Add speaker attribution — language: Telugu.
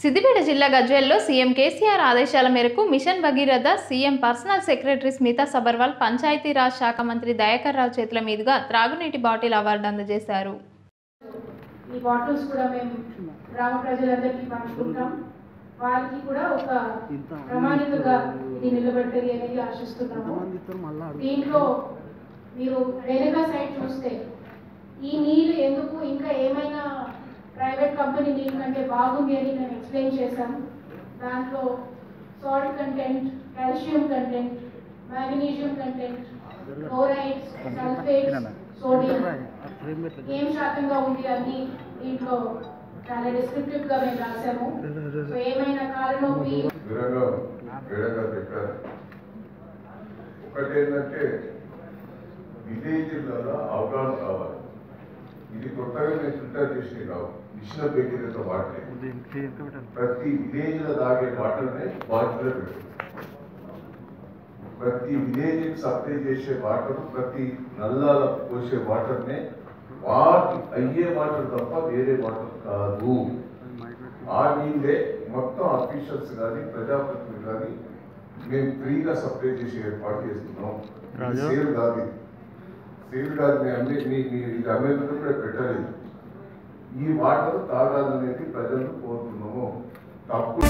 Speaker 1: సిద్దిపేట జిల్లా గజ్వేల్లో సీఎం కేసీఆర్ ఆదేశాల మేరకు mission Bhagiratha CM personal secretary Smita Sabharwal Panchayati Raj శాఖ మంత్రి దయాకర్ రావు చేతుల మీదుగా త్రాగునీటి బాటిల్ అవార్డు అందజేశారు.
Speaker 2: ఈ బాటిల్స్ కూడా మేము గ్రామ ప్రజలందరికీ పంచుకుంటాం. వారికి కూడా ఒక ప్రమాణికగా ఇది నిలబెట్టది అనేది ఆశిస్తున్నాము. దీంట్లో మీరు వెనుక సైడ్ చూస్తే ఈ నీళ్ళు ఎందుకు ఇంకా ఏమైనా ప్రైవేట్ కంపెనీ నీళ్ళు కంటే బాగుంది అని మేము ఎక్స్ప్లెయిన్ చేశాను దాంట్లో salt content calcium content magnesium content chlorides sulphates sodium ఏం శాతంగా ఉంది అని దీంట్లో చాలా డిస్క్రిప్టివ్గా మేము రాసాము సో ఏమైనా కాలనొప్పి
Speaker 3: విధంగా వేడగా చెప్పారు. అవగాహన కావాలి కొత్తగా ఫిల్టర్ చేసి కావు. మిషన్ బెగ్గిరితో వాడలేదు. ప్రతి విలేజ్లో తాగే వాటర్ని బాటిల్లో పెట్టు ప్రతి విలేజ్ సప్లై చేసే వాటర్ ప్రతి నల్లాల పోసే వాటర్నే వాటి అయ్యే వాటర్ తప్ప వేరే వాటర్ కాదు. ఆ నీళ్ళే మొత్తం అఫీషియల్స్ కానీ ప్రజాప్రతినిధులు కానీ మేము ఫ్రీగా సప్లై చేసి ఏర్పాటు చేస్తున్నాం. సేల్ కాదు ఇది సేల్ కాదు మేము అమ్మే మీ మీరు ఇది అమ్మేందుకు కూడా పెట్టలేదు ఈ వాటర్ తాగాలనేది ప్రజలు కోరుతున్నాము. తప్పు